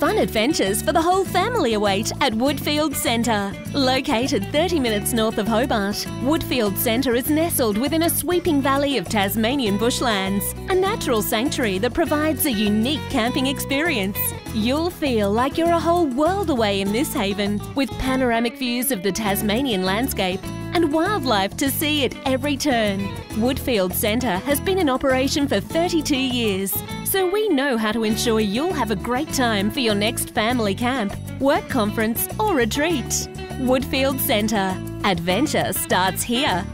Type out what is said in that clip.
Fun adventures for the whole family await at Woodfield Centre. Located 30 minutes north of Hobart, Woodfield Centre is nestled within a sweeping valley of Tasmanian bushlands, a natural sanctuary that provides a unique camping experience. You'll feel like you're a whole world away in this haven, with panoramic views of the Tasmanian landscape and wildlife to see at every turn. Woodfield Centre has been in operation for 32 years, so we know how to ensure you'll have a great time for your next family camp, work conference, or retreat. Woodfield Centre. Adventure starts here.